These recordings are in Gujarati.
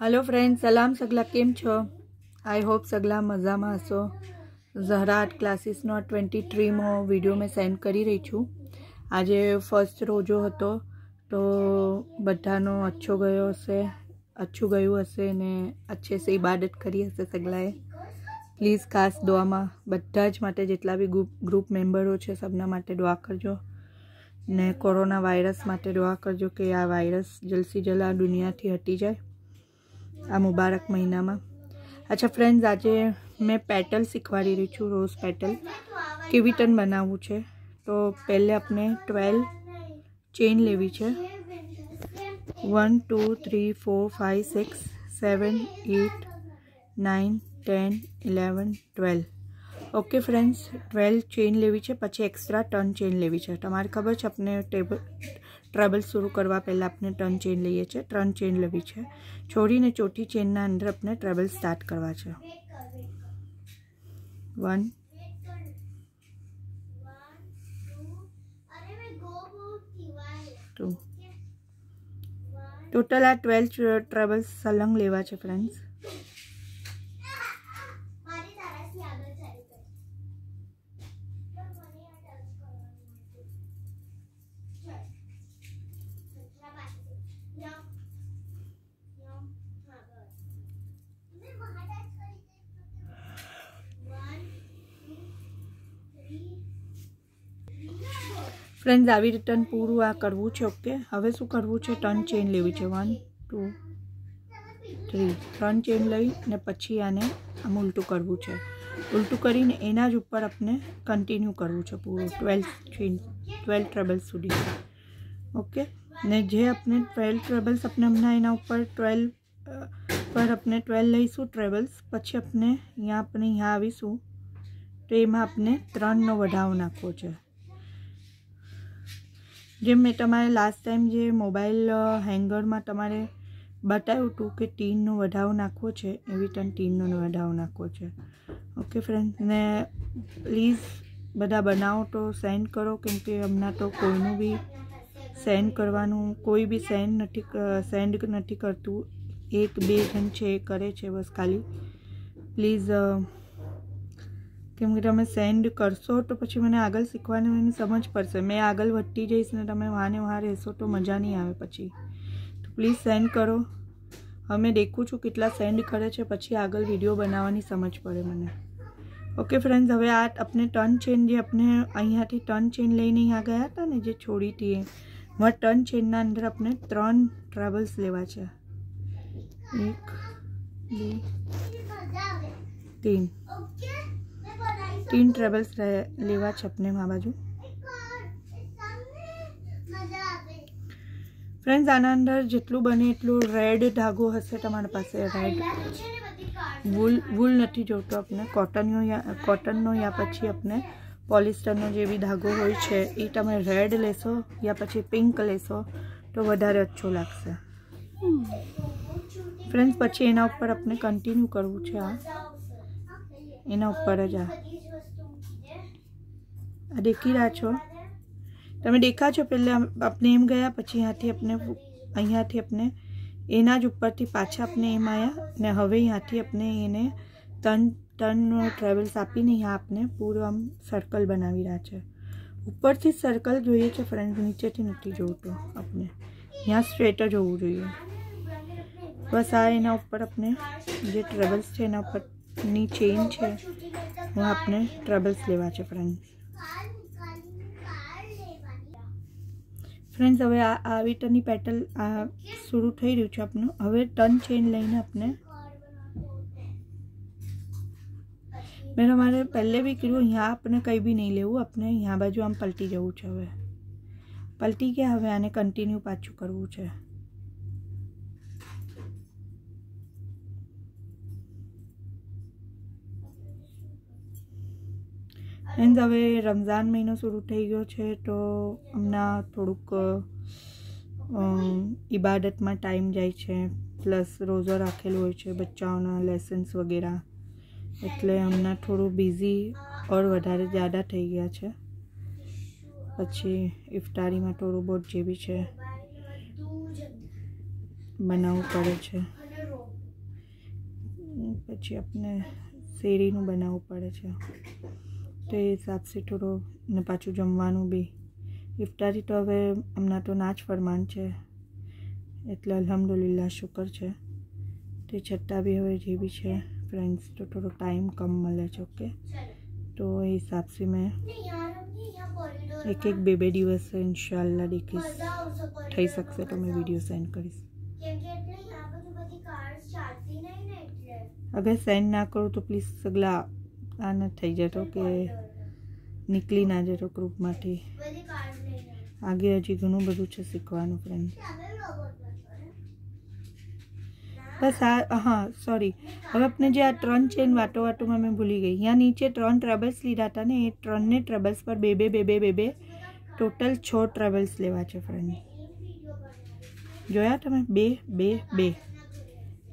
હલો ફ્રેન્ડ સલામ સગલા કેમ છો? આઈ હોપ સગલા મજામાં હશો. ઝહરા ક્લાસીસનો ટ્વેન્ટી થ્રીમો વીડિયો મેં સેન્ડ કરી રહી છું. આજે ફર્સ્ટ રોજો હતો, તો બધાનો અચ્છો ગયો હશે, અચ્છું ગયું હશે ને અચ્છે સે ઇબાદત કરી હશે સગલાએ. પ્લીઝ ખાસ દુઆમાં બધા જ માટે જેટલા બી ગ્રુપ ગ્રુપ મેમ્બરો છે, સબના માટે દુઆ કરજો. ને કોરોના વાયરસ માટે દુઆ કરજો કે આ વાયરસ જલ્દી જલ્દ આ દુનિયાથી હટી જાય. આ મુબારક મહિનામાં. અચ્છા ફ્રેન્ડ્સ આજે મેં પેટલ શીખવાડી રહી છું રોઝ પેટલ કેવી ટન બનાવવું છે? તો પહેલે આપણે ટ્વેલ્વ ચેન લેવી છે. One two three four five six seven eight nine ten eleven twelve okay friends twelve chain લેવી છે, પછી એક્સ્ટ્રા ટર્ન ચેન લેવી છે. તમારે ખબર છે, આપણે ટેબલ ટ્રેબલ શરૂ કરવા પહેલાં આપણે ટર્ન ચેન લઈએ છીએ. ત્રણ ચેન લેવી છે. છોડીને ચોથી ચેનના અંદર આપણે ટ્રેબલ સ્ટાર્ટ કરવા છે. વન. ટુ. ટોટલ આ ટ્વેલ્થ ટ્રેબલ્સ સલંગ લેવા છે ફ્રેન્ડ્સ ફ્રેન્ડ્સ આવી રીતે પૂરું આ કરવું છે ઓકે હવે શું કરવું છે? ટર્ન ચેન લેવી છે. વન ટુ થ્રી ત્રણ ચેન લઈ અને પછી આને આમ ઉલટું કરવું છે. ઉલટું કરીને એના જ ઉપર આપણે કન્ટિન્યુ કરવું છે પૂરું. ટ્વેલ્થ ચેન ટ્વેલ્થ ટ્રેબલ્સ સુધી ઓકે ને જે આપણે ટ્વેલ્થ ટ્રેબલ્સ આપણે હમણાં એના ઉપર ટ્વેલ્વ પર આપણે ટ્વેલ્વ લઈશું ટ્રેવલ્સ પછી આપણે અહીંયા આપણે અહીંયા આવીશું. તો એમાં આપણે ત્રણનો વધાવ નાખવો છે. જેમ મેં તમારે લાસ્ટ ટાઈમ જે મોબાઈલ હેંગરમાં તમારે બતાવ્યું હતું કે ટીનનો વધાવ નાખવો છે એવી ટન ટીનનો વધાવો નાખવો છે. ઓકે ફ્રેન્ડ્સ ને પ્લીઝ બધા બનાવો તો સેન્ડ કરો, કેમ કે હમણાં તો કોઈનું બી સેન્ડ કરવાનું, કોઈ બી સેન્ડ નથી સેન્ડ નથી કરતું. એક, બે જણ છે, એ કરે છે બસ ખાલી. પ્લીઝ કેમ કે તમે સેન્ડ કરશો તો પછી મને આગળ શીખવાની મને સમજ પડશે. મેં આગળ વધતી જઈશ ને તમે વાને વાહ રહેશો તો મજા નહીં આવે પછી. તો પ્લીઝ સેન્ડ કરો. અમે દેખું છું કેટલા સેન્ડ કરે છે પછી આગળ વીડિયો બનાવવાની સમજ પડે મને. ઓકે ફ્રેન્ડ્સ હવે આ આપણે ટર્ન ચેન જે આપણે અહીંયાથી ટર્ન ચેન લઈને અહીંયા ગયા હતા ને જે છોડી હતી એમાં ટર્ન ચેનના અંદર આપણે ત્રણ ટ્રાવેલ્સ લેવા છે. એક બે तीन ટીન ટ્રેવલ્સ લેવા છપનેમાં બાજુ ફ્રેન્ડ્સ આના અંદર જેટલું બને એટલું રેડ ધાગો હશે તમારી પાસે રેડ વૂલ વૂલ નથી જોતો આપણે કોટનનો યા કોટનનો યા પછી આપણે પોલિસ્ટરનો જે બી ધાગો હોય છે એ તમે રેડ લેશો યા પછી પિંક લેશો તો વધારે અચ્છો લાગશે ફ્રેન્ડ્સ પછી એના ઉપર આપણે કન્ટિન્યુ કરવું છે આ એના ઉપર જ આ આ દેખી રહ્યા છો? તમે દેખા છો પહેલાં આપણે એમ ગયા, પછી અહીંયાથી આપણે અહીંયાથી આપણે એના જ ઉપરથી પાછા આપણે એમ આવ્યા ને હવે અહીંયાથી આપણે એને ત્રણ ટનનો ટ્રાવેલ્સ આપીને અહીંયા આપણે પૂરો આમ સર્કલ બનાવી રહ્યા છે. ઉપરથી સર્કલ જોઈએ છે ફ્રેન્ડ નીચેથી નથી જોવું આપણે અહીંયા સ્ટ્રેટ જ હોવું જોઈએ. બસ આ એના ઉપર આપણે જે ટ્રેવલ્સ છે એના ઉપરની ચેન છે, હું આપણે ટ્રેવલ્સ લેવા છે ફ્રેન્ડ્સ ફ્રેન્ડ્સ હવે આ આવી ટર્નની પેટલ આ શરૂ થઈ રહ્યું છે આપણું હવે ટર્ન ચેન લઈને આપણે મેં અમારે પહેલે બી કીધું, અહીંયા આપણે કંઈ બી નહીં લેવું. આપણે અહીંયા બાજુ આમ પલટી જવું છે હવે. પલટી ગયા, હવે આને કન્ટિન્યુ પાછું કરવું છે. ફ્રેન્ડ્સ હવે રમઝાન મહિનો શરૂ થઈ ગયો છે તો હમણાં થોડુંક ઇબાદતમાં ટાઈમ જાય છે. પ્લસ રોઝો રાખેલો હોય છે બચ્ચાઓના લેસન્સ વગેરે. એટલે હમણાં થોડું બિઝી ઓર વધારે જ્યાદા થઈ ગયા છે. પછી ઇફતારીમાં થોડું બહુ જે બી છે બનાવવું પડે છે. પછી આપણે શેરીનું બનાવવું પડે છે. તો એ હિસાબથી થોડો ને પાછું જમવાનું બી. ઇફતારી તો હવે હમણાં તો ના જ ફરમાન છે. એટલે અલહમદુલિલ્લા શુકર છે. તે છતાં બી હવે જે બી છે ફ્રેન્ડ્સ તો થોડો ટાઈમ કમ મળે છે ઓકે તો એ હિસાબથી મેં એક એક બે બે દિવસ ઇન્શાલ્લા દેખીશ. થઈ શકશે તો મેં વીડિયો સેન્ડ કરીશ. અગર સેન્ડ ના કરું તો પ્લીઝ સગલા આ ન થઈ જતો કે નીકળી ના જતો ગ્રુપમાંથી આગે હજી ઘણું બધું છે શીખવાનું ફ્રેન્ડ બસ આ, હા સોરી હવે આપણે જે આ ત્રણ છે ને વાટો વાટોમાં મેં ભૂલી ગઈ. અહીંયા નીચે ત્રણ ટ્રેબલ્સ લીધા હતા ને, એ ત્રણને ટ્રેબલ્સ પર બે બે બે બે બે બે ટોટલ છ ટ્રેબલ્સ લેવા છે ફ્રેન્ડ જોયા તમે? બે બે બે.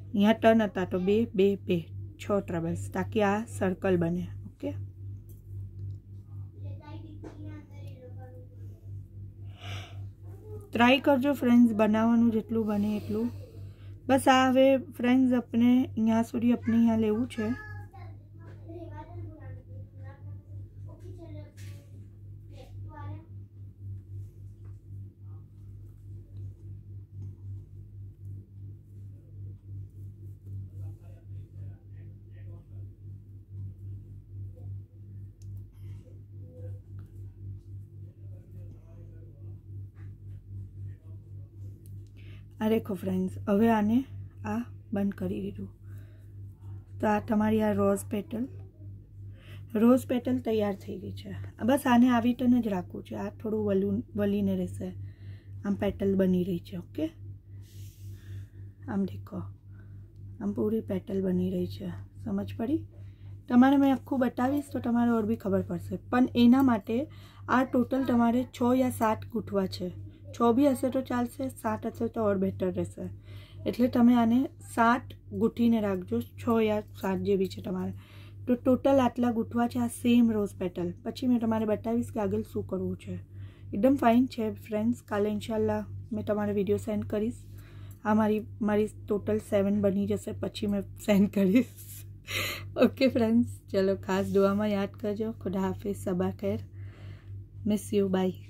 અહીંયા ટર્ન હતા તો બે બે બે. છ ટ્રબલ્સ તાકી આ સર્કલ બને ઓકે ટ્રાય કરજો ફ્રેન્ડ્સ બનાવવાનું જેટલું બને એટલું. બસ આ હવે ફ્રેન્ડ્સ આપણે અહીંયા સુધી, આપણે અહીંયા લેવું છે. આ રેખો ફ્રેન્ડ્સ હવે આને આ બંધ કરી દીધું. તો આ તમારી આ રોઝ પેટલ રોઝ પેટલ તૈયાર થઈ ગઈ છે. બસ આને આવી રીતે જ રાખવું છે. આ થોડું વલું, વલીને રહેશે. આમ પેટલ બની રહી છે ઓકે આમ દેખો, આમ પૂરી પેટલ બની રહી છે. સમજ પડી? તમારે મેં આખું બતાવીશ તો તમારે ઓર બી ખબર પડશે. પણ એના માટે આ ટોટલ તમારે છ યા સાત ગૂંઠવા છે. છ બી હશે તો ચાલશે, સાત હશે તો ઓર બેટર રહેશે. એટલે તમે આને સાત ગૂંથીને રાખજો, છ યા સાત જે બી છે તમારે. તો ટોટલ આટલા ગૂંથવા છે, આ સેમ રોઝ પેટલ પછી મેં તમારે બતાવીશ કે આગળ શું કરવું છે. એકદમ ફાઇન છે ફ્રેન્ડ્સ કાલે ઇન્શાલ્લાહ મેં તમારે વીડિયો સેન્ડ કરીશ. આ મારી મારી ટોટલ સેવન બની જશે, પછી મેં સેન્ડ કરીશ. ઓકે ફ્રેન્ડ્સ ચલો, ખાસ દુઆમાં યાદ કરજો. ખુદા હાફિઝ સબા ખેર. Miss you bye